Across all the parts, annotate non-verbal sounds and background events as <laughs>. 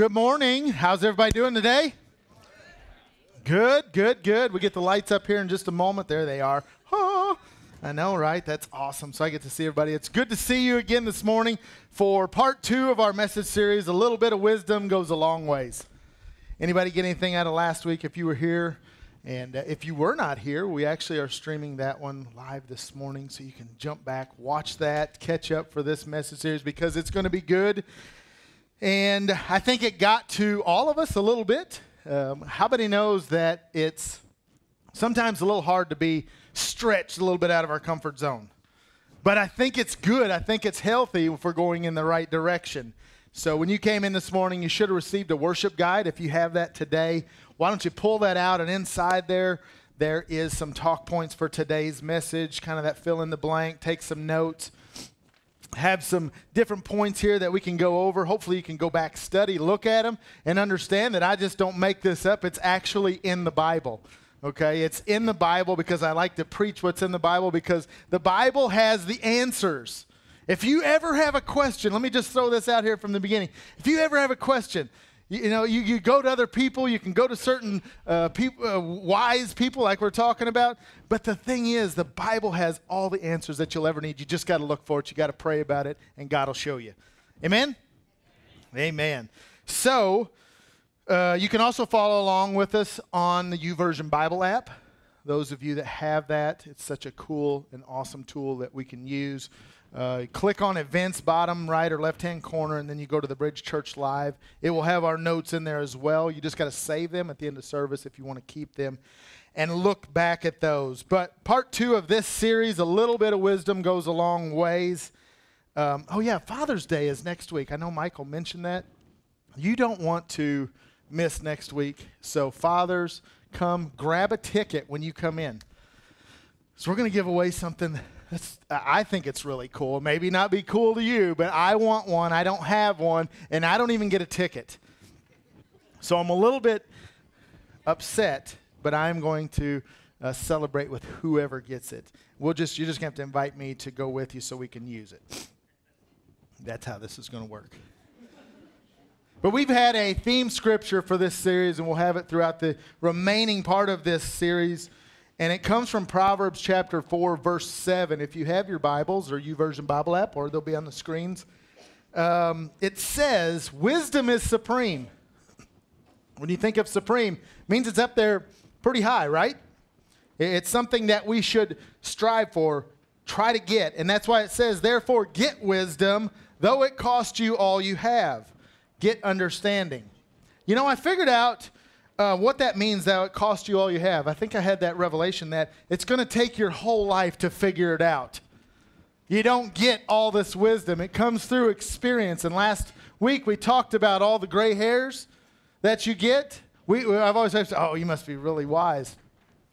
Good morning. How's everybody doing today? Good, good, good. We get the lights up here in just a moment. There they are. Oh, I know, right? That's awesome. So I get to see everybody. It's good to see you again this morning for part two of our message series. A little bit of wisdom goes a long ways. Anybody get anything out of last week if you were here? And uh, if you were not here, we actually are streaming that one live this morning, so you can jump back, watch that, catch up for this message series because it's going to be good. And I think it got to all of us a little bit. Um, how many knows that it's sometimes a little hard to be stretched a little bit out of our comfort zone? But I think it's good. I think it's healthy if we're going in the right direction. So when you came in this morning, you should have received a worship guide. If you have that today, why don't you pull that out? And inside there, there is some talk points for today's message, kind of that fill in the blank, take some notes have some different points here that we can go over. Hopefully, you can go back, study, look at them, and understand that I just don't make this up. It's actually in the Bible. Okay? It's in the Bible because I like to preach what's in the Bible because the Bible has the answers. If you ever have a question, let me just throw this out here from the beginning. If you ever have a question, you, you know, you, you go to other people, you can go to certain uh, people, uh, wise people like we're talking about. But the thing is, the Bible has all the answers that you'll ever need. You just got to look for it, you got to pray about it, and God will show you. Amen? Amen. So, uh, you can also follow along with us on the YouVersion Bible app. Those of you that have that, it's such a cool and awesome tool that we can use. Uh, click on events, bottom right or left hand corner, and then you go to the Bridge Church Live. It will have our notes in there as well. You just got to save them at the end of service if you want to keep them and look back at those. But part two of this series, a little bit of wisdom goes a long ways. Um, oh, yeah, Father's Day is next week. I know Michael mentioned that. You don't want to miss next week. So, fathers, come grab a ticket when you come in. So, we're going to give away something I think it's really cool. Maybe not be cool to you, but I want one. I don't have one, and I don't even get a ticket. So I'm a little bit upset, but I'm going to uh, celebrate with whoever gets it. We'll just you're just to have to invite me to go with you so we can use it. That's how this is going to work. But we've had a theme scripture for this series, and we'll have it throughout the remaining part of this series. And it comes from Proverbs chapter 4, verse 7. If you have your Bibles or YouVersion Bible app, or they'll be on the screens, um, it says, Wisdom is supreme. When you think of supreme, means it's up there pretty high, right? It's something that we should strive for, try to get. And that's why it says, Therefore, get wisdom, though it cost you all you have. Get understanding. You know, I figured out uh, what that means that it cost you all you have. I think I had that revelation that it's going to take your whole life to figure it out. You don't get all this wisdom, it comes through experience. And last week we talked about all the gray hairs that you get. We, I've always said, oh, you must be really wise.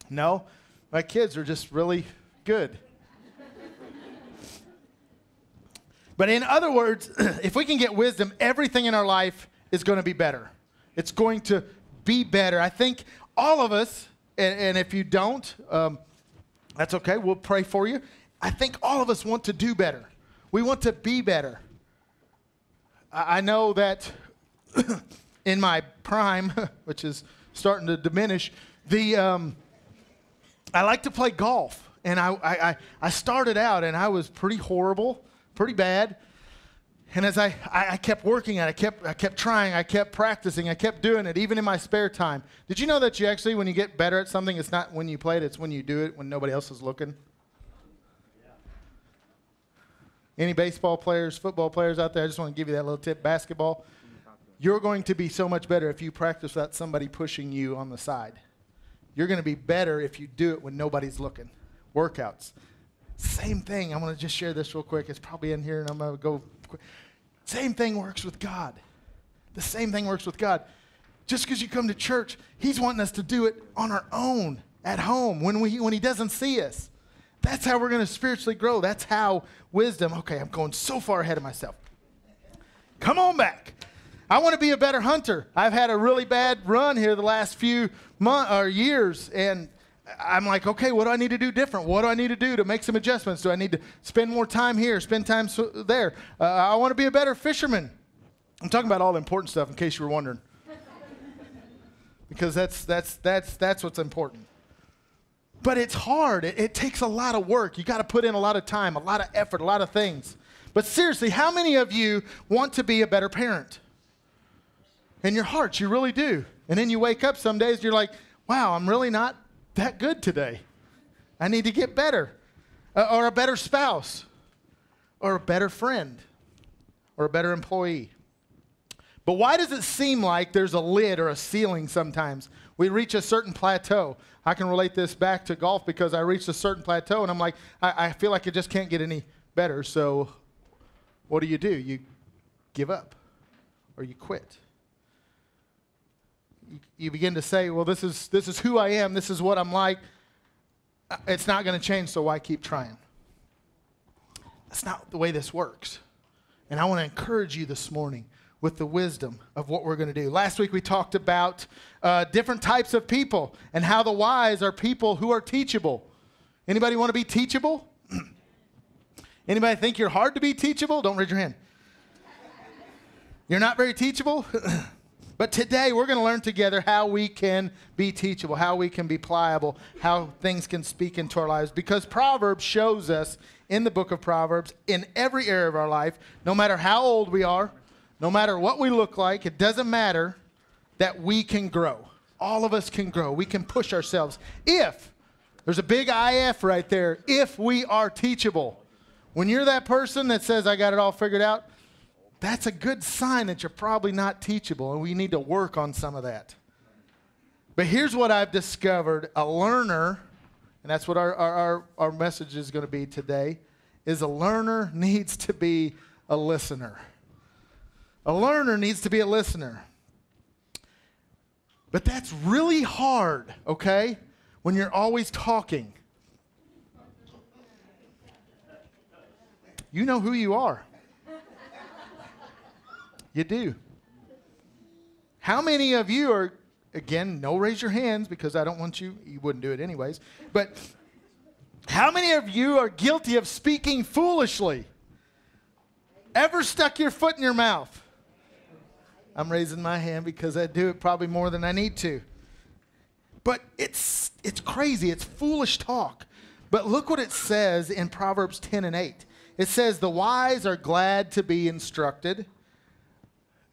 No, my kids are just really good. but in other words, <clears throat> if we can get wisdom, everything in our life is going to be better. It's going to be better. I think all of us, and, and if you don't, um, that's okay. We'll pray for you. I think all of us want to do better. We want to be better. I, I know that <coughs> in my prime, <laughs> which is starting to diminish, the um, I like to play golf, and I, I I started out and I was pretty horrible, pretty bad. And as I, I, I, kept working at it, I kept, I kept trying, I kept practicing, I kept doing it, even in my spare time. Did you know that you actually, when you get better at something, it's not when you play it, it's when you do it when nobody else is looking? Any baseball players, football players out there? I just want to give you that little tip. Basketball, you're going to be so much better if you practice without somebody pushing you on the side. You're going to be better if you do it when nobody's looking. Workouts. Same thing. I'm going to just share this real quick. It's probably in here, and I'm going to go same thing works with God. The same thing works with God. Just because you come to church, He's wanting us to do it on our own, at home, when, we, when He doesn't see us. That's how we're going to spiritually grow. That's how wisdom, okay, I'm going so far ahead of myself. Come on back. I want to be a better hunter. I've had a really bad run here the last few months or years, and I'm like, okay, what do I need to do different? What do I need to do to make some adjustments? Do I need to spend more time here, spend time there? Uh, I want to be a better fisherman. I'm talking about all the important stuff in case you were wondering. because that's, that's, that's, that's what's important. But it's hard. It, it takes a lot of work. You got to put in a lot of time, a lot of effort, a lot of things. But seriously, how many of you want to be a better parent? In your hearts, you really do. And then you wake up some days, you're like, wow, I'm really not that good today. I need to get better. Uh, or a better spouse, or a better friend, or a better employee. But why does it seem like there's a lid or a ceiling sometimes? We reach a certain plateau. I can relate this back to golf because I reached a certain plateau and I'm like, I, I feel like it just can't get any better. So what do you do? You give up or you quit. You, begin to say, well, this is, this is who I am, this is what I'm like. Uh, it's not going to change, so why keep trying? That's not the way this works. And I want to encourage you this morning with the wisdom of what we're going to do. Last week we talked about uh, different types of people and how the wise are people who are teachable. Anybody want to be teachable? <clears throat> Anybody think you're hard to be teachable? Don't raise your hand. You're not very teachable? <laughs> but today we're going to learn together how we can be teachable, how we can be pliable, how things can speak into our lives. Because Proverbs shows us in the book of Proverbs, in every area of our life, no matter how old we are, no matter what we look like, it doesn't matter that we can grow. All of us can grow. We can push ourselves. If, there's a big IF right there, if we are teachable. When you're that person that says, I got it all figured out, that's a good sign that you're probably not teachable, and we need to work on some of that. But here's what I've discovered a learner, and that's what our, our, our message is going to be today, is a learner <laughs> needs to be a listener. A learner needs to be a listener. But that's really hard, okay? When you're always talking. You know who you are. You do. How many of you are, again, no raise your hands because I don't want you, you wouldn't do it anyways, but how many of you are guilty of speaking foolishly? Ever stuck your foot in your mouth? I'm raising my hand because I do it probably more than I need to. But it's, it's crazy. It's foolish talk. But look what it says in Proverbs 10 and 8. It says, The wise are glad to be instructed.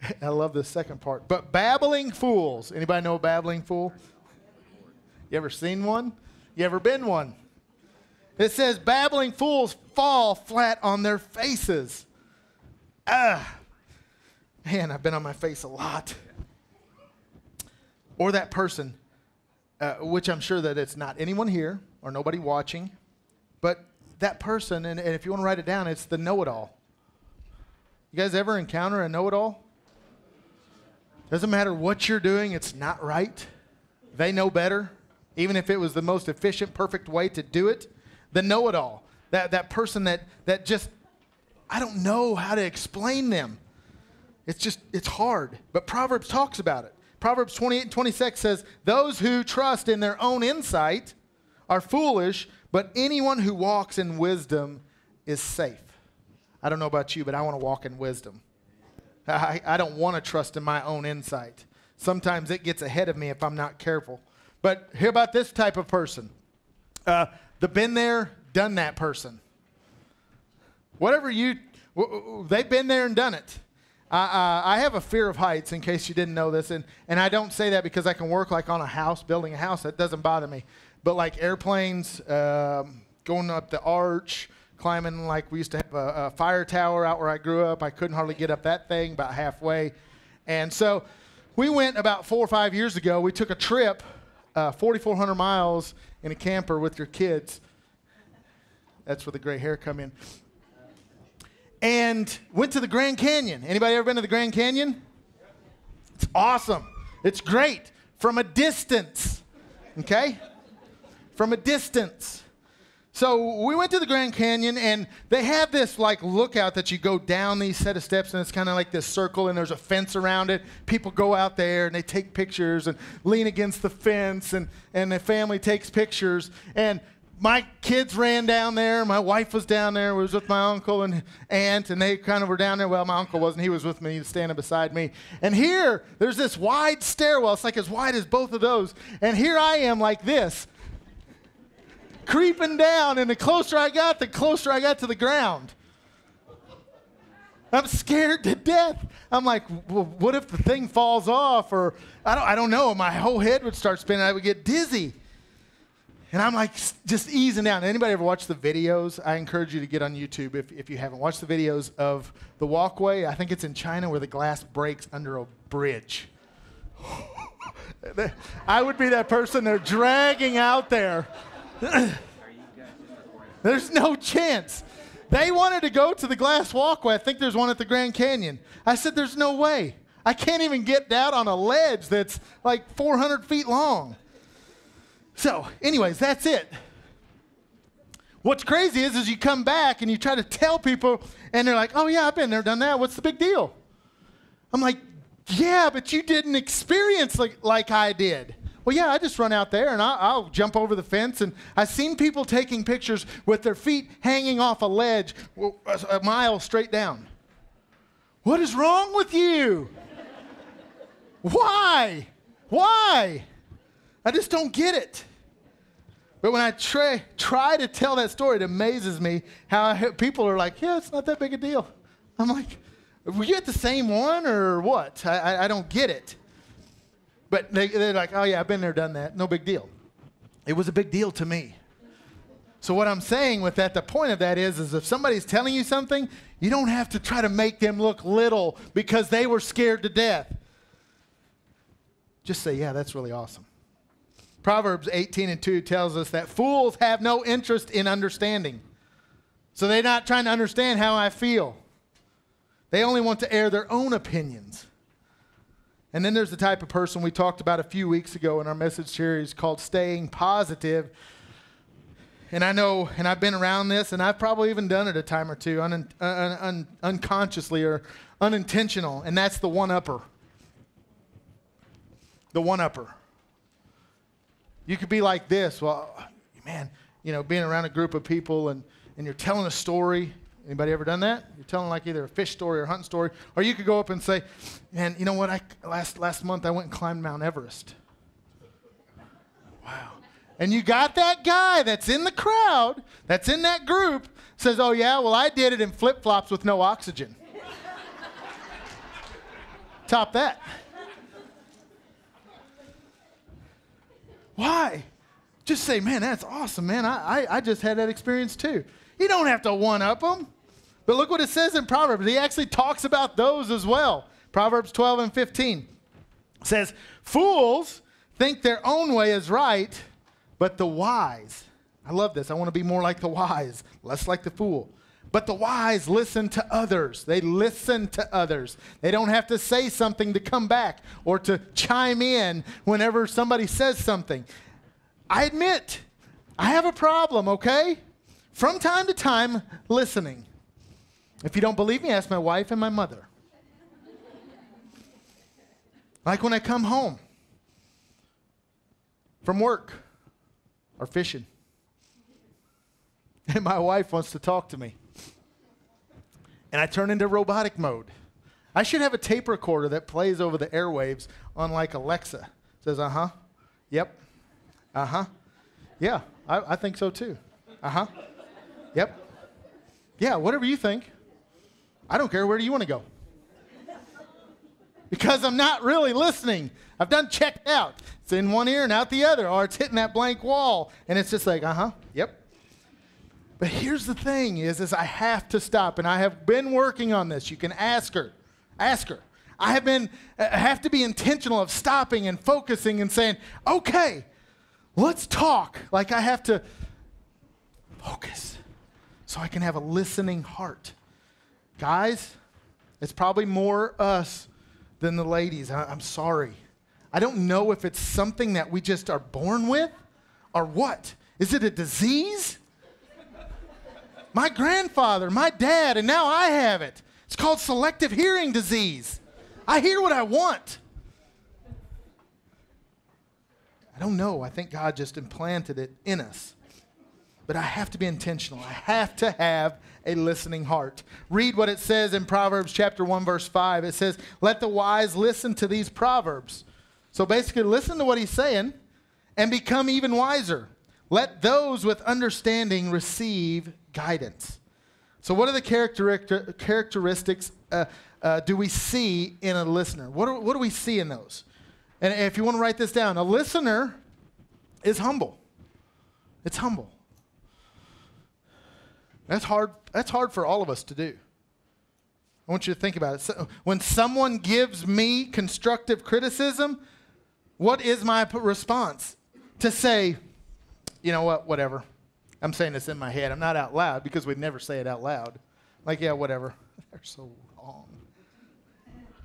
<laughs> I love the second part. But babbling fools. Anybody know a babbling fool? You ever seen one? You ever been one? It says, Babbling fools fall flat on their faces. Ah, Man, I've been on my face a lot. Or that person, uh, which I'm sure that it's not anyone here or nobody watching, but that person, and, and if you want to write it down, it's the know it all. You guys ever encounter a know it all? Doesn't matter what you're doing, it's not right. They know better, even if it was the most efficient, perfect way to do it. The know it all. That, that person that, that just, I don't know how to explain them. It's just, it's hard. But Proverbs talks about it. Proverbs 28 and 26 says, Those who trust in their own insight are foolish, but anyone who walks in wisdom is safe. I don't know about you, but I want to walk in wisdom. I, I don't want to trust in my own insight. Sometimes it gets ahead of me if I'm not careful. But hear about this type of person uh, the been there, done that person. Whatever you, they've been there and done it. Uh, I have a fear of heights, in case you didn't know this, and, and I don't say that because I can work like on a house, building a house. That doesn't bother me. But like airplanes, um, going up the arch, climbing like we used to have a, a, fire tower out where I grew up. I couldn't hardly get up that thing, about halfway. And so we went about four or five years ago. We took a trip, uh, 4,400 miles in a camper with your kids. That's where the gray hair come in and went to the Grand Canyon. Anybody ever been to the Grand Canyon? It's awesome. It's great from a distance. Okay? From a distance. So we went to the Grand Canyon and they have this like lookout that you go down these set of steps and it's kind of like this circle and there's a fence around it. People go out there and they take pictures and lean against the fence and, and the family takes pictures. And my kids ran down there. My wife was down there. Was with my uncle and aunt, and they kind of were down there. Well, my uncle wasn't. He was with me. He was standing beside me. And here, there's this wide stairwell. It's like as wide as both of those. And here I am, like this, creeping down. And the closer I got, the closer I got to the ground. I'm scared to death. I'm like, well, what if the thing falls off? Or I don't, I don't know. My whole head would start spinning. I would get dizzy. And I'm like, just easing down. Anybody ever watch the videos? I encourage you to get on YouTube if, if you haven't. watched the videos of the walkway. I think it's in China where the glass breaks under a bridge. <laughs> I would be that person they're dragging out there. <coughs> There's no chance. They wanted to go to the glass walkway. I think there's one at the Grand Canyon. I said, There's no way. I can't even get down on a ledge that's like 400 feet long. So, anyways, that's it. What's crazy is, is you come back and you try to tell people, and they're like, "Oh yeah, I've been there, done that. What's the big deal?" I'm like, "Yeah, but you didn't experience like like I did." Well, yeah, I just run out there and I'll, I'll jump over the fence, and I've seen people taking pictures with their feet hanging off a ledge a mile straight down. What is wrong with you? Why? Why? I just don't get it. But when I try, try to tell that story, it amazes me how I, people are like, yeah, it's not that big a deal. I'm like, were you at the same one or what? I, I, I don't get it. But they, they're like, oh, yeah, I've been there, done that. No big deal. It was a big deal to me. So what I'm saying with that, the point of that is, is if somebody's telling you something, you don't have to try to make them look little because they were scared to death. Just say, yeah, that's really awesome. Proverbs 18 and 2 tells us that fools have no interest in understanding. So they're not trying to understand how I feel. They only want to air their own opinions. And then there's the type of person we talked about a few weeks ago in our message series called Staying Positive. And I know, and I've been around this, and I've probably even done it a time or two un, un, un, unconsciously or unintentional, and that's the one upper. The one upper. You could be like this. Well, man, you know, being around a group of people and, and you're telling a story. Anybody ever done that? You're telling like either a fish story or a hunting story. Or you could go up and say, man, you know what? I, last, last month I went and climbed Mount Everest. Wow. And you got that guy that's in the crowd, that's in that group, says, oh, yeah, well, I did it in flip flops with no oxygen. <laughs> Top that. Why? Just say, man, that's awesome, man. I, I, I just had that experience too. You don't have to one up them. But look what it says in Proverbs. He actually talks about those as well. Proverbs 12 and 15 says, Fools think their own way is right, but the wise, I love this. I want to be more like the wise, less like the fool. But the wise listen to others. They listen to others. They don't have to say something to come back or to chime in whenever somebody says something. I admit, I have a problem, okay? From time to time, listening. If you don't believe me, ask my wife and my mother. like when I come home from work or fishing, and my wife wants to talk to me and I turn into robotic mode. I should have a tape recorder that plays over the airwaves on like Alexa. Says, uh huh, yep, uh huh, yeah, I, I think so too. Uh huh, yep, yeah, whatever you think. I don't care. Where do you want to go? Because I'm not really listening. I've done checked out. It's in one ear and out the other, or it's hitting that blank wall, and it's just like, uh huh, yep, but here's the thing is, is I have to stop, and I have been working on this. You can ask her. Ask her. I have been I have to be intentional of stopping and focusing and saying, okay, let's talk. Like I have to focus so I can have a listening heart. Guys, it's probably more us than the ladies. I, I'm sorry. I don't know if it's something that we just are born with or what. Is it a disease? my grandfather, my dad, and now I have it. It's called selective hearing disease. I hear what I want. I don't know. I think God just implanted it in us. but I have to be intentional. I have to have a listening heart. Read what it says in Proverbs chapter 1 verse 5. It says, "Let the wise listen to these proverbs." So basically listen to what he's saying and become even wiser. Let those with understanding receive guidance. So what are the characteristics uh, uh, do we see in a listener? What do, what do we see in those? And if you want to write this down, a listener is humble. It's humble. That's hard, that's hard for all of us to do. I want you to think about it. So when someone gives me constructive criticism, what is my response? To say, you know what, whatever. I'm saying this in my head. I'm not out loud because we'd never say it out loud. Like, yeah, whatever. <laughs> They're so wrong.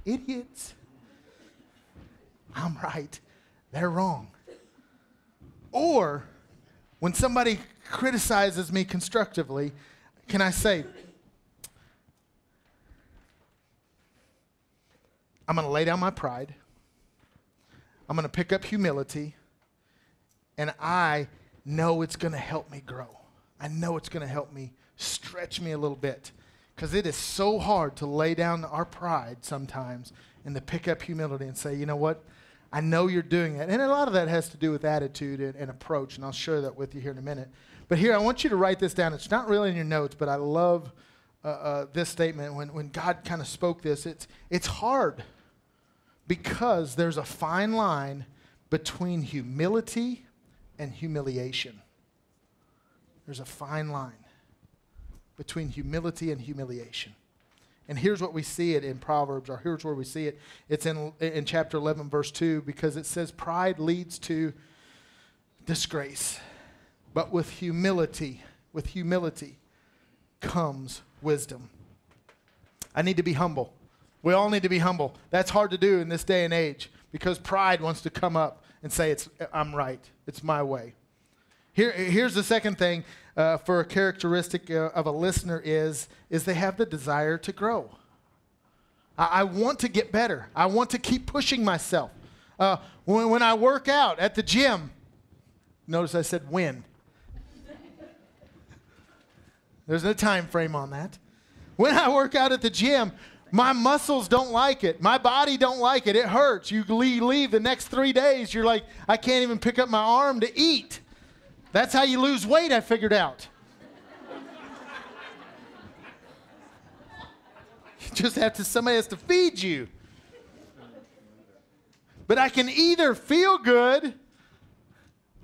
Idiots. I'm right. They're wrong. Or when somebody criticizes me constructively, can I say, I'm going to lay down my pride. I'm going to pick up humility. And I know it's going to help me grow. I know it's going to help me stretch me a little bit. Because it is so hard to lay down our pride sometimes and to pick up humility and say, you know what? I know you're doing it. And a lot of that has to do with attitude and, and, approach, and I'll share that with you here in a minute. But here, I want you to write this down. It's not really in your notes, but I love uh, uh, this statement. When, when God kind of spoke this, it's, it's hard because there's a fine line between humility and humiliation. There's a fine line between humility and humiliation. And here's what we see it in Proverbs, or here's where we see it. It's in, in chapter 11, verse 2, because it says, Pride leads to disgrace. But with humility, with humility comes wisdom. I need to be humble. We all need to be humble. That's hard to do in this day and age because pride wants to come up and say, it's, I'm right, it's my way. Here, here's the second thing uh, for a characteristic uh, of a listener is, is they have the desire to grow. I, I want to get better. I want to keep pushing myself. Uh, when, when I work out at the gym, notice I said when. There's no time frame on that. When I work out at the gym, my muscles don't like it. My body don't like it. It hurts. You leave the next three days, you're like, I can't even pick up my arm to eat. That's how you lose weight, I figured out. <laughs> you just have to, somebody has to feed you. But I can either feel good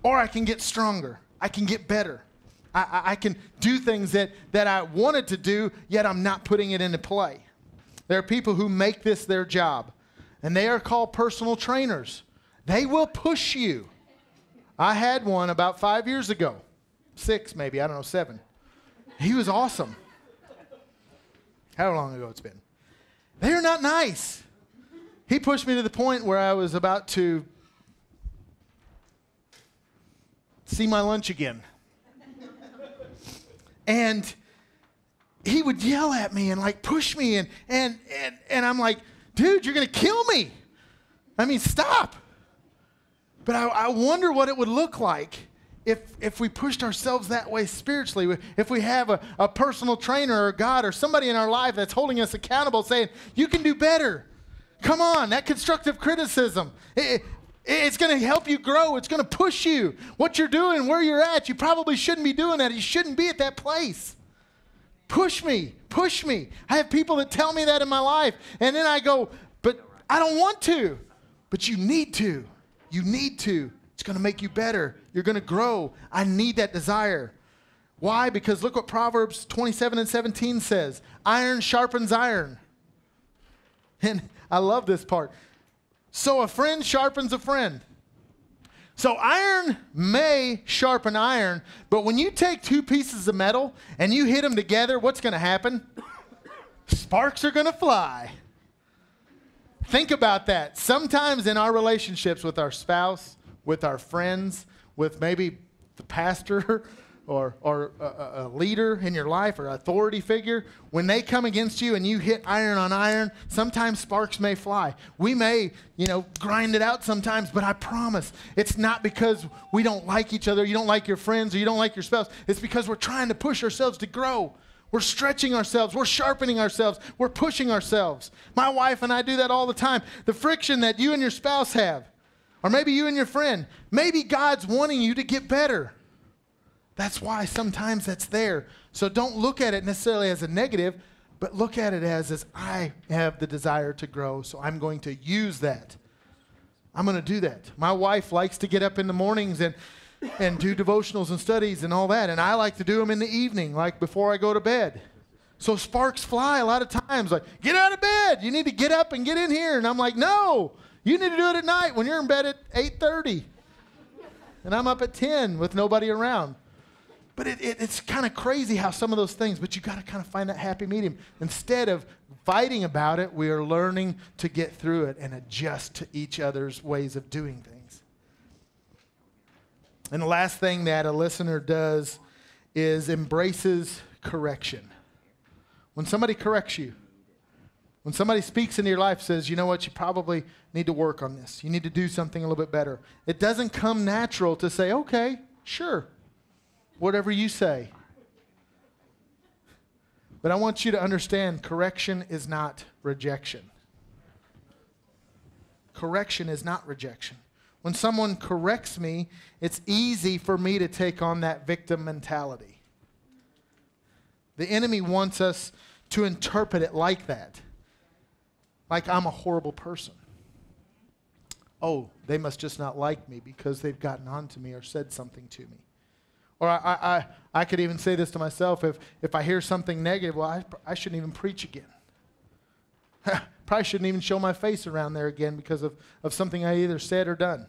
or I can get stronger. I can get better. I, I, can do things that, that I wanted to do, yet I'm not putting it into play. There are people who make this their job, and they are called personal trainers. They will push you. I had one about five years ago, six maybe, I don't know, seven. He was awesome. How long ago it's been? They're not nice. He pushed me to the point where I was about to see my lunch again. And he would yell at me and like push me and and and, and I'm like, dude, you're gonna kill me. I mean, stop. But I, I wonder what it would look like if, if we pushed ourselves that way spiritually, if we have a, a personal trainer or God or somebody in our life that's holding us accountable, saying, You can do better. Come on, that constructive criticism. It, it's going to help you grow. It's going to push you. What you're doing, where you're at, you probably shouldn't be doing that. You shouldn't be at that place. Push me, push me. I have people that tell me that in my life. And then I go, but I don't want to. But you need to. You need to. It's going to make you better. You're going to grow. I need that desire. Why? Because look what Proverbs 27 and 17 says iron sharpens iron. And I love this part. So a friend sharpens a friend. So iron may sharpen iron, but when you take two pieces of metal and you hit them together, what's going to happen? Sparks are going to fly. Think about that. Sometimes in our relationships with our spouse, with our friends, with maybe the pastor, <laughs> or, or a, a leader in your life or authority figure, when they come against you and you hit iron on iron, sometimes sparks may fly. We may, you know, grind it out sometimes, but I promise it's not because we don't like each other, you don't like your friends, or you don't like your spouse. It's because we're trying to push ourselves to grow. We're stretching ourselves. We're sharpening ourselves. We're pushing ourselves. My wife and I do that all the time. The friction that you and your spouse have, or maybe you and your friend, maybe God's wanting you to get better. That's why sometimes that's there. So don't look at it necessarily as a negative, but look at it as, as I have the desire to grow, so I'm going to use that. I'm going to do that. My wife likes to get up in the mornings and, and do devotionals and studies and all that, and I like to do them in the evening, like before I go to bed. So sparks fly a lot of times, like, get out of bed. You need to get up and get in here. And I'm like, no, you need to do it at night when you're in bed at 8.30. And I'm up at 10 with nobody around. But it, it, it's kind of crazy how some of those things, but you got to kind of find that happy medium. Instead of fighting about it, we are learning to get through it and adjust to each other's ways of doing things. And the last thing that a listener does is embraces correction. When somebody corrects you, when somebody speaks into your life, says, you know what, you probably need to work on this. You need to do something a little bit better. It doesn't come natural to say, okay, sure, whatever you say. But I want you to understand correction is not rejection. Correction is not rejection. When someone corrects me, it's easy for me to take on that victim mentality. The enemy wants us to interpret it like that. Like I'm a horrible person. Oh, they must just not like me because they've gotten on to me or said something to me. Or I, I, I could even say this to myself if, if I hear something negative, well, I, I shouldn't even preach again. <laughs> Probably shouldn't even show my face around there again because of, of something I either said or done.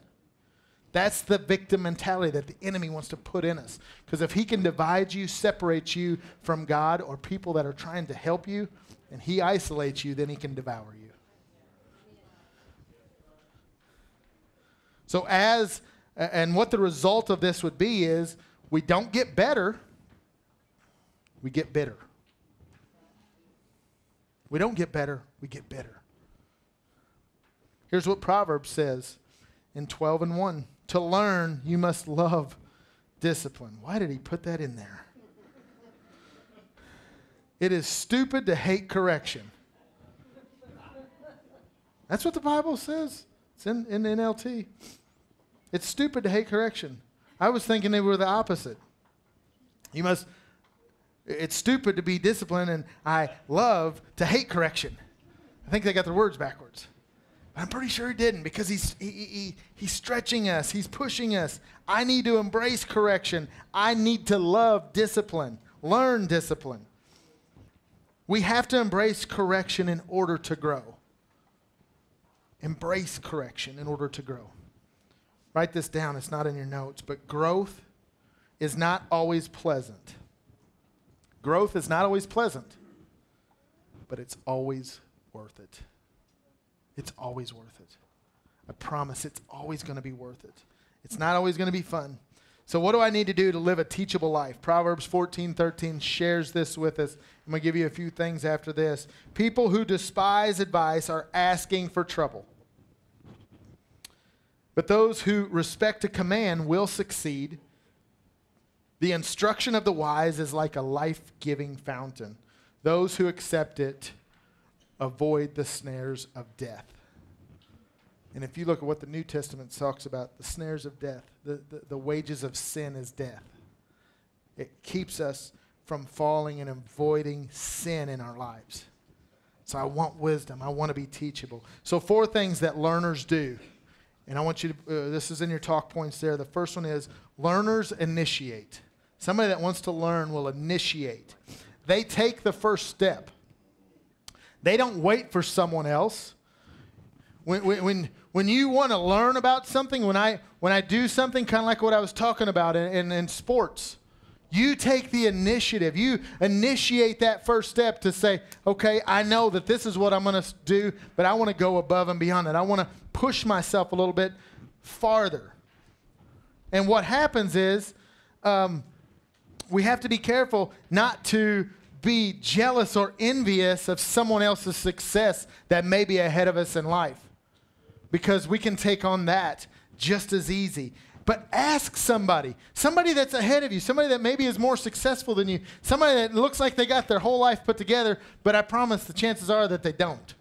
That's the victim mentality that the enemy wants to put in us. Because if he can divide you, separate you from God or people that are trying to help you, and he isolates you, then he can devour you. So, as and what the result of this would be is we don't get better, we get bitter. We don't get better, we get bitter. Here's what Proverbs says in 12 and 1 To learn, you must love discipline. Why did he put that in there? It is stupid to hate correction. That's what the Bible says. It's in, in NLT. It's stupid to hate correction. I was thinking they were the opposite. You must, it's stupid to be disciplined, and I love to hate correction. I think they got their words backwards. But I'm pretty sure he didn't because he's, he, he, he's stretching us, he's pushing us. I need to embrace correction. I need to love discipline, learn discipline. We have to embrace correction in order to grow. Embrace correction in order to grow. Write this down, it's not in your notes, but growth is not always pleasant. Growth is not always pleasant, but it's always worth it. It's always worth it. I promise it's always going to be worth it. It's not always going to be fun. So, what do I need to do to live a teachable life? Proverbs 14 13 shares this with us. I'm going to give you a few things after this. People who despise advice are asking for trouble. But those who respect a command will succeed. The instruction of the wise is like a life giving fountain. Those who accept it avoid the snares of death. And if you look at what the New Testament talks about, the snares of death, the, the, the wages of sin is death. It keeps us from falling and avoiding sin in our lives. So I want wisdom. I want to be teachable. So, four things that learners do and I want you to, uh, this is in your talk points there. The first one is learners initiate. Somebody that wants to learn will initiate. They take the first step. They don't wait for someone else. When, when, when you want to learn about something, when I, when I do something kind of like what I was talking about in, in, in sports, you take the initiative. You initiate that first step to say, okay, I know that this is what I'm going to do, but I want to go above and beyond it. I want to push myself a little bit farther. And what happens is, um, we have to be careful not to be jealous or envious of someone else's success that may be ahead of us in life because we can take on that just as easy. But ask somebody, somebody that's ahead of you, somebody that maybe is more successful than you, somebody that looks like they got their whole life put together, but I promise the chances are that they don't.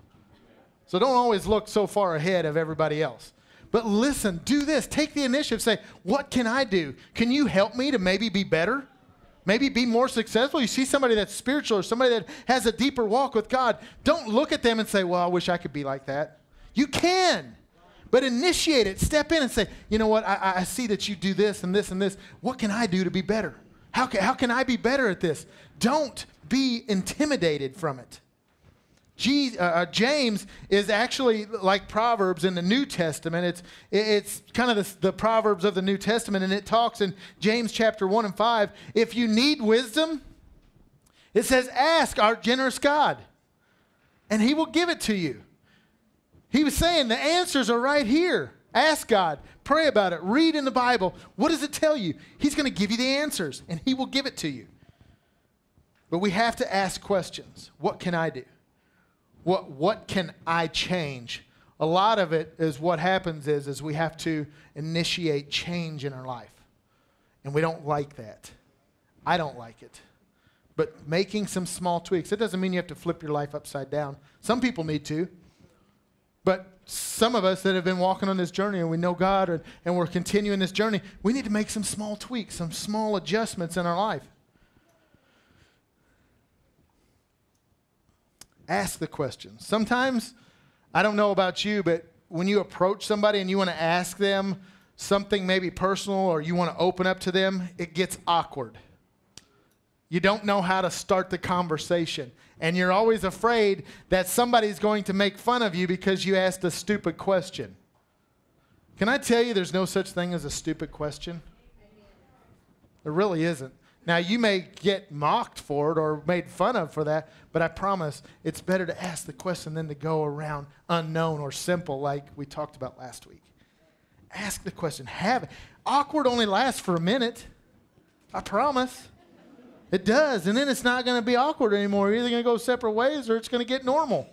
So don't always look so far ahead of everybody else. But listen, do this. Take the initiative. Say, what can I do? Can you help me to maybe be better? Maybe be more successful. You see somebody that's spiritual or somebody that has a deeper walk with God. Don't look at them and say, well, I wish I could be like that. You can. But initiate it. Step in and say, you know what? I, I see that you do this and this and this. What can I do to be better? How can, how can I be better at this? Don't be intimidated from it. Uh, uh, James is actually like Proverbs in the New Testament. It's, it's kind of the, the Proverbs of the New Testament, and it talks in James chapter 1 and 5 if you need wisdom, it says, Ask our generous God, and he will give it to you. He was saying the answers are right here. Ask God, pray about it, read in the Bible. What does it tell you? He's going to give you the answers and He will give it to you. But we have to ask questions. What can I do? What, what can I change? A lot of it is what happens is, is we have to initiate change in our life. And we don't like that. I don't like it. But making some small tweaks, it doesn't mean you have to flip your life upside down. Some people need to. But some of us that have been walking on this journey and we know God and, and we're continuing this journey, we need to make some small tweaks, some small adjustments in our life. Ask the questions. Sometimes, I don't know about you, but when you approach somebody and you want to ask them something maybe personal or you want to open up to them, it gets awkward. You don't know how to start the conversation. And you're always afraid that somebody's going to make fun of you because you asked a stupid question. Can I tell you there's no such thing as a stupid question? There really isn't. Now, you may get mocked for it or made fun of for that, but I promise it's better to ask the question than to go around unknown or simple like we talked about last week. Ask the question. Have it. Awkward only lasts for a minute. I promise. It does. And then it's not going to be awkward anymore. You're either going to go separate ways or it's going to get normal.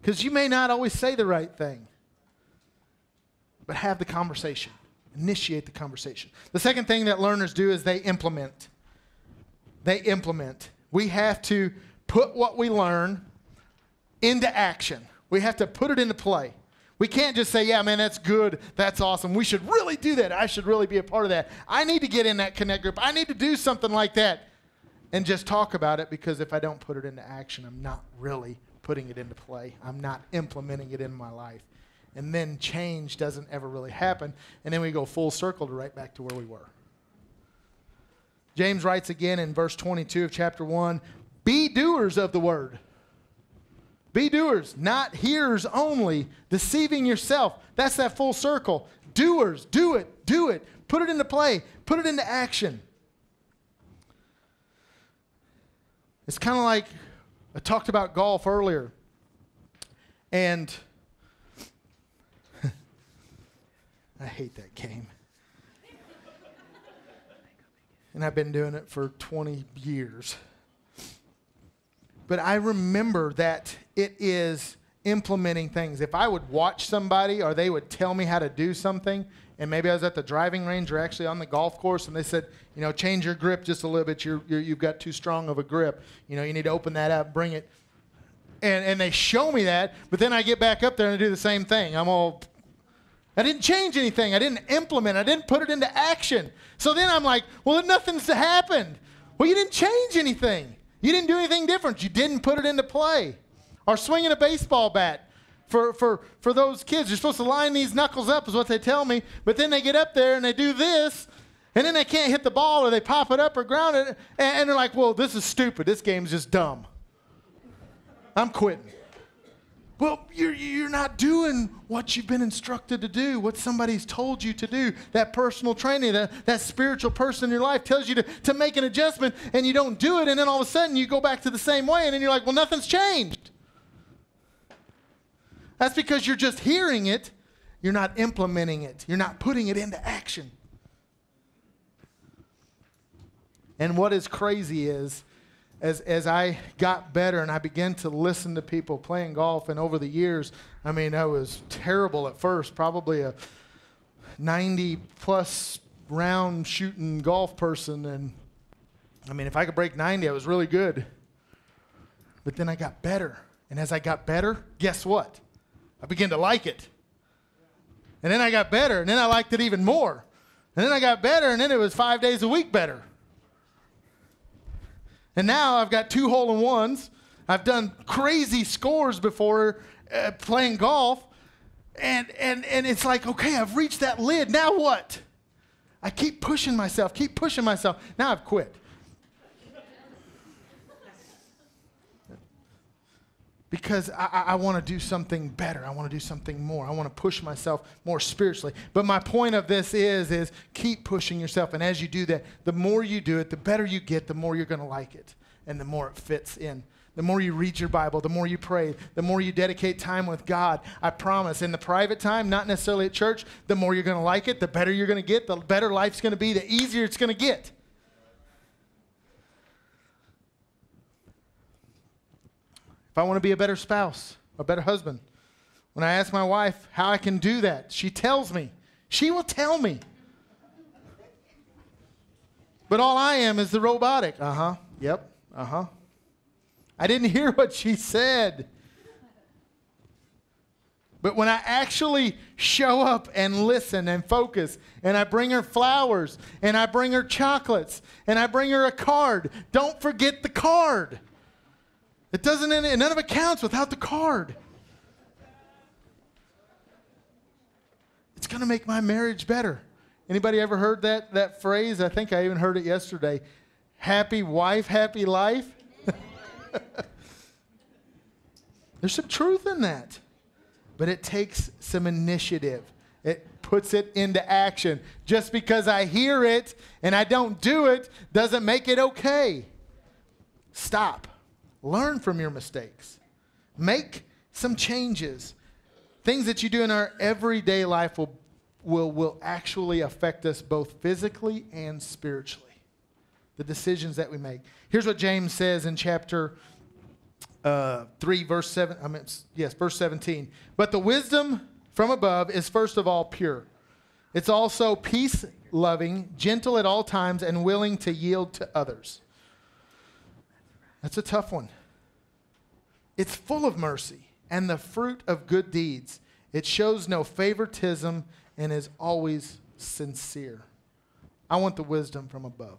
Because you may not always say the right thing, but have the conversation. Initiate the conversation. The second thing that learners do is they implement. They implement. We have to put what we learn into action, we have to put it into play. We can't just say, yeah, man, that's good. That's awesome. We should really do that. I should really be a part of that. I need to get in that connect group. I need to do something like that and just talk about it because if I don't put it into action, I'm not really putting it into play. I'm not implementing it in my life. And then change doesn't ever really happen. And then we go full circle to right back to where we were. James writes again in verse 22 of chapter 1 Be doers of the word be doers, not hearers only, deceiving yourself. That's that full circle. Doers, do it, do it. Put it into play, put it into action. It's kind of like I talked about golf earlier. And I hate that game. and I've been doing it for 20 years. But I remember that it is implementing things. If I would watch somebody or they would tell me how to do something, and maybe I was at the driving range or actually on the golf course, and they said, you know, change your grip just a little bit. You're, you have got too strong of a grip. You know, you need to open that up, bring it. And, and they show me that, but then I get back up there and I do the same thing. I'm all, I didn't change anything. I didn't implement. I didn't put it into action. So then I'm like, well, nothing's happened. Well, you didn't change anything. You didn't do anything different. You didn't put it into play. Or swinging a baseball bat. For, for, for those kids, you're supposed to line these knuckles up, is what they tell me. But then they get up there and they do this, and then they can't hit the ball or they pop it up or ground it, and, and they're like, well, this is stupid. This game's just dumb. I'm quitting. Well, you're, you're not doing what you've been instructed to do, what somebody's told you to do. That personal training, that, that spiritual person in your life tells you to, to make an adjustment, and you don't do it, and then all of a sudden you go back to the same way, and then you're like, well, nothing's changed. That's because you're just hearing it You're not implementing it. You're not putting it into action. And what is crazy is, as, as I got better and I began to listen to people playing golf, and over the years, I mean, I was terrible at first, probably a 90 plus round shooting golf person. And I mean, if I could break 90, I was really good. But then I got better. And as I got better, guess what? I began to like it. And then I got better, and then I liked it even more. And then I got better, and then it was five days a week better. And now I've got two hole in ones. I've done crazy scores before uh, playing golf. And, and, and it's like, okay, I've reached that lid. Now what? I keep pushing myself, keep pushing myself. Now I've quit. Because I, I want to do something better. I want to do something more. I want to push myself more spiritually. But my point of this is, is keep pushing yourself. And as you do that, the more you do it, the better you get, the more you're going to like it, and the more it fits in. The more you read your Bible, the more you pray, the more you dedicate time with God. I promise, in the private time, not necessarily at church, the more you're going to like it, the better you're going to get, the better life's going to be, the easier it's going to get. If I want to be a better spouse, a better husband, when I ask my wife how I can do that, she tells me. She will tell me. But all I am is the robotic. Uh huh. Yep. Uh huh. I didn't hear <laughs> what she said. But when I actually show up and listen and focus, and I bring her flowers, and I bring her chocolates, and I bring her a card, don't forget the card. It doesn't, none of it counts without the card. It's going to make my marriage better. Anybody ever heard that, that phrase? I think I even heard it yesterday. Happy wife, happy life. <laughs> There's some truth in that. But it takes some initiative. It puts it into action. Just because I hear it and I don't do it doesn't make it okay. Stop. Learn from your mistakes. Make some changes. Things that you do in our everyday life will, will, will actually affect us both physically and spiritually. The decisions that we make. Here's what James says in chapter uh, 3, verse 7. I mean, yes, verse 17. But the wisdom from above is first of all pure. It's also peace loving, gentle at all times, and willing to yield to others. That's a tough one. It's full of mercy and the fruit of good deeds. It shows no favoritism and is always sincere. I want the wisdom from above.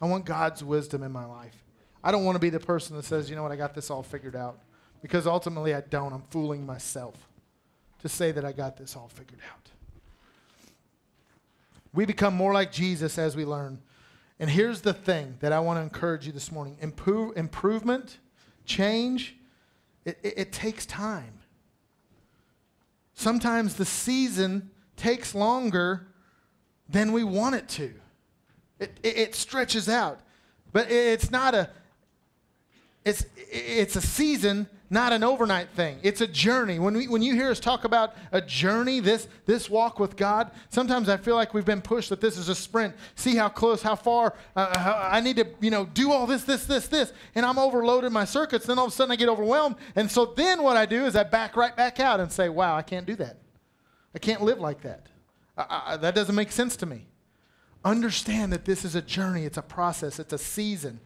I want God's wisdom in my life. I don't want to be the person that says, you know what, I got this all figured out. Because ultimately I don't. I'm fooling myself to say that I got this all figured out. We become more like Jesus as we learn. And here's the thing that I want to encourage you this morning Improve, improvement, change, it, it, it takes time. Sometimes the season takes longer than we want it to. It, it, it, stretches out. But it's not a it's it's a season not an overnight thing. It's a journey. When, we, when you hear us talk about a journey, this, this walk with God, sometimes I feel like we've been pushed that this is a sprint. See how close, how far, uh, how, I need to, you know, do all this, this, this, this, and I'm overloaded my circuits. Then all of a sudden I get overwhelmed. And so then what I do is I back right back out and say, wow, I can't do that. I can't live like that. I, I, that doesn't make sense to me. Understand that this is a journey, it's a process, it's a season.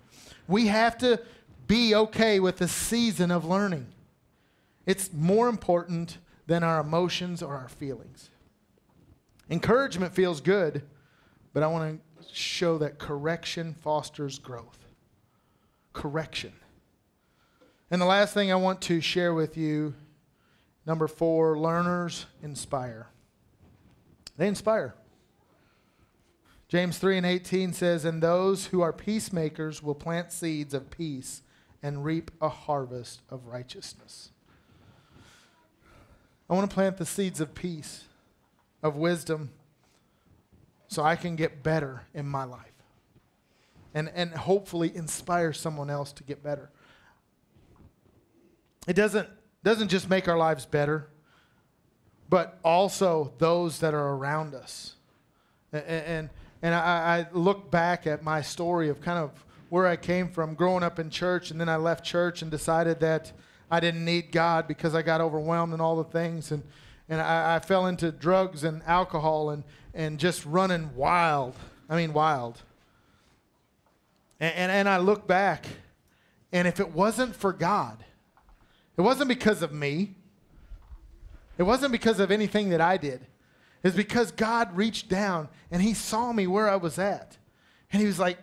We have to be okay with the season of learning. It's more important than our emotions or our feelings. Encouragement feels good, but I want to show that correction fosters growth. Correction. And the last thing I want to share with you number four, learners inspire. They inspire. James 3 and 18 says, And those who are peacemakers will plant seeds of peace and reap a harvest of righteousness. I want to plant the seeds of peace, of wisdom, so I can get better in my life and, and hopefully inspire someone else to get better. It doesn't, doesn't just make our lives better. but also those that are around us. And, and, and I, I look back at my story of kind of where I came from growing up in church, and then I left church and decided that I didn't need God because I got overwhelmed in all the things. And, and I, I fell into drugs and alcohol and, and just running wild. I mean, wild. And, and, and I look back, and if it wasn't for God, it wasn't because of me, it wasn't because of anything that I did. It's because God reached down and He saw me where I was at. And He was like,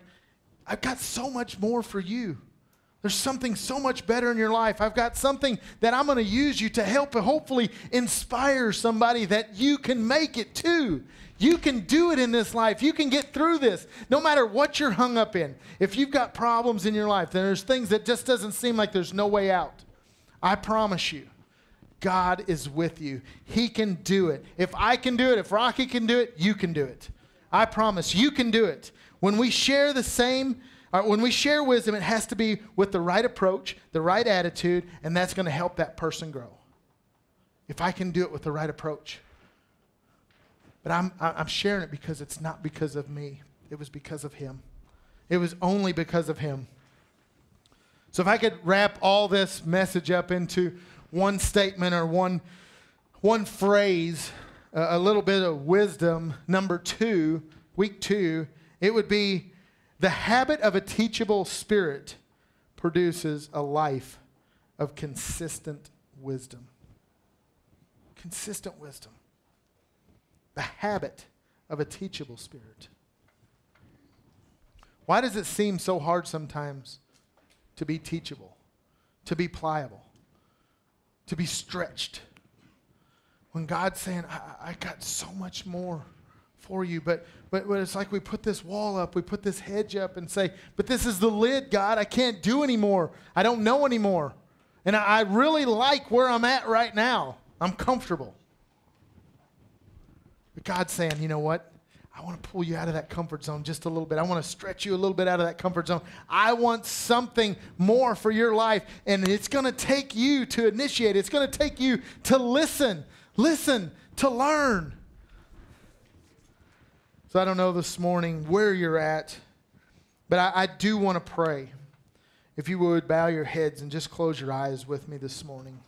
I've got so much more for you. There's something so much better in your life. I've got something that I'm going to use you to help and hopefully inspire somebody that you can make it too. You can do it in this life. You can get through this no matter what you're hung up in. If you've got problems in your life, then there's things that just doesn't seem like there's no way out. I promise you, God is with you. He can do it. If I can do it, if Rocky can do it, you can do it. I promise you can do it. When we share the same, uh, when we share wisdom, it has to be with the right approach, the right attitude, and that's going to help that person grow. If I can do it with the right approach. But I'm, I'm sharing it because it's not because of me, it was because of Him. It was only because of Him. So if I could wrap all this message up into one statement or one, one phrase, a little bit of wisdom, number two, week two, it would be the habit of a teachable spirit produces a life of consistent wisdom. Consistent wisdom. The habit of a teachable spirit. Why does it seem so hard sometimes to be teachable, to be pliable, to be stretched? When God's saying, I, I got so much more for you. But, but, but it's like we put this wall up, we put this hedge up and say, but this is the lid, God. I can't do anymore. I don't know anymore. And I, I really like where I'm at right now. I'm comfortable. But God's saying, you know what? I want to pull you out of that comfort zone just a little bit. I want to stretch you a little bit out of that comfort zone. I want something more for your life. And it's going to take you to initiate, it's going to take you to listen, listen, to learn. So I don't know this morning where you're at, but I, I do want to pray. If you would bow your heads and just close your eyes with me this morning.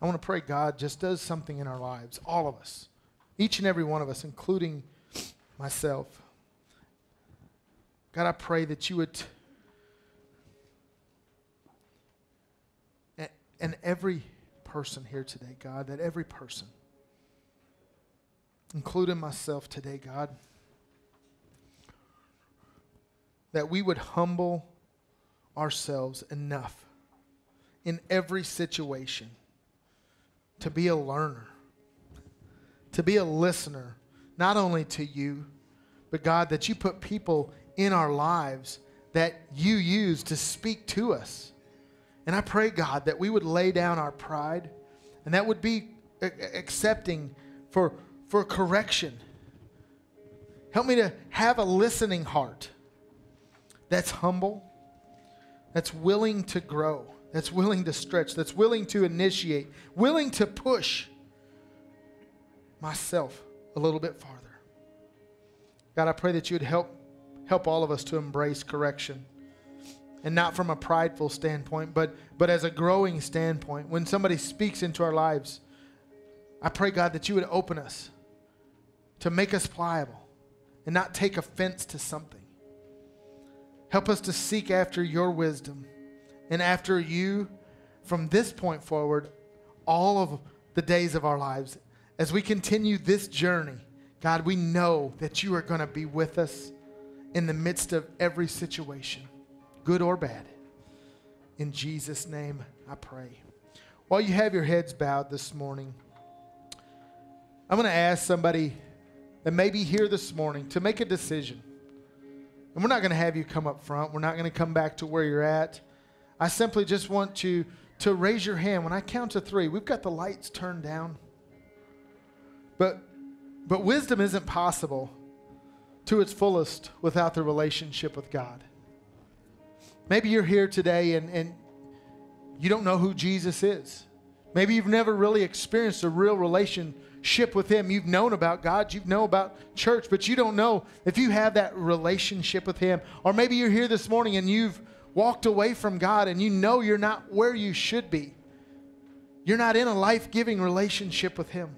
I want to pray God just does something in our lives, all of us, each and every one of us, including myself. God, I pray that you would, and every person here today, God, that every person, including myself today, God, that we would humble ourselves enough in every situation to be a learner, to be a listener, not only to you, but God, that you put people in our lives that you use to speak to us. And I pray, God, that we would lay down our pride and that would be accepting for, for correction. Help me to have a listening heart that's humble, that's willing to grow, that's willing to stretch, that's willing to initiate, willing to push myself a little bit farther. God, I pray that you would help help all of us to embrace correction and not from a prideful standpoint, but, but as a growing standpoint. When somebody speaks into our lives, I pray, God, that you would open us to make us pliable and not take offense to something. Help us to seek after your wisdom and after you from this point forward, all of the days of our lives. As we continue this journey, God, we know that you are going to be with us in the midst of every situation good or bad. In Jesus' name, I pray. While you have your heads bowed this morning, I'm going to ask somebody that may be here this morning to make a decision. And we're not going to have you come up front. We're not going to come back to where you're at. I simply just want you to raise your hand. When I count to three, we've got the lights turned down. But, but wisdom isn't possible to its fullest without the relationship with God. Maybe you're here today and, and you don't know who Jesus is. Maybe you've never really experienced a real relationship with Him. You've known about God, you've known about church, but you don't know if you have that relationship with Him. Or maybe you're here this morning and you've walked away from God and you know you're not where you should be. You're not in a life giving relationship with Him.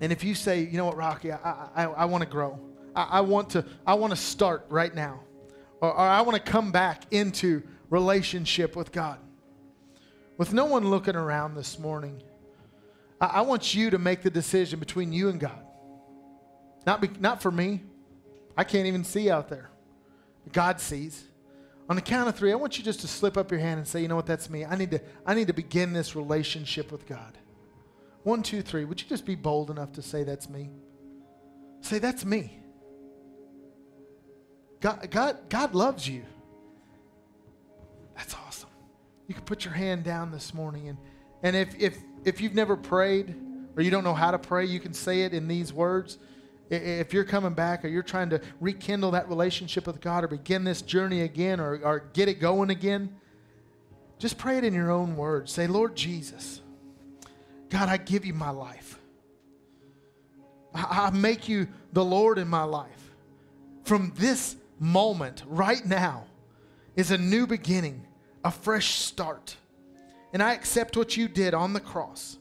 And if you say, you know what, Rocky, I, I, I want to grow. I, I, want to, I want to start right now. Or, or I want to come back into relationship with God. With no one looking around this morning, I, I want you to make the decision between you and God. Not, be, not for me. I can't even see out there. God sees. On the count of three, I want you just to slip up your hand and say, you know what, that's me. I need to, I need to begin this relationship with God. One, two, three. Would you just be bold enough to say that's me? Say, that's me. God, God, God loves you. That's awesome. You can put your hand down this morning. And, and if, if, if you've never prayed or you don't know how to pray, you can say it in these words. If you're coming back or you're trying to rekindle that relationship with God or begin this journey again or, or get it going again, just pray it in your own words. Say, Lord Jesus, God, I give you my life. I, I make you the Lord in my life. From this moment, right now, is a new beginning, a fresh start. And I accept what you did on the cross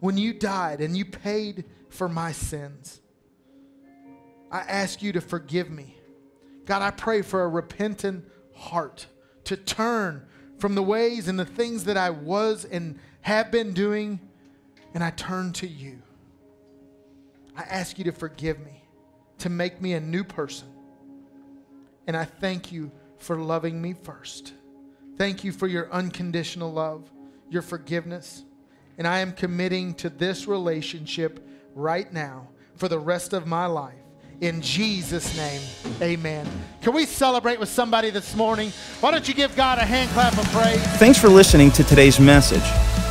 when you died and you paid for my sins. I ask you to forgive me. God, I pray for a repentant heart to turn from the ways and the things that I was and have been doing, and I turn to you. I ask you to forgive me, to make me a new person. And I thank you for loving me first. Thank you for your unconditional love, your forgiveness. And I am committing to this relationship right now for the rest of my life. In Jesus' name, amen. Can we celebrate with somebody this morning? Why don't you give God a hand clap of praise? Thanks for listening to today's message.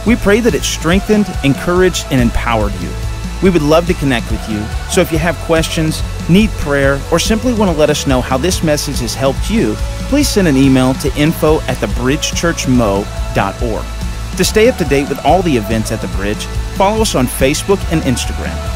We pray that it strengthened, encouraged, and empowered you. We would love to connect with you, so if you have questions, need prayer, or simply want to let us know how this message has helped you, please send an email to info at thebridgechurchmo.org. To stay up to date with all the events at the Bridge, follow us on Facebook and Instagram.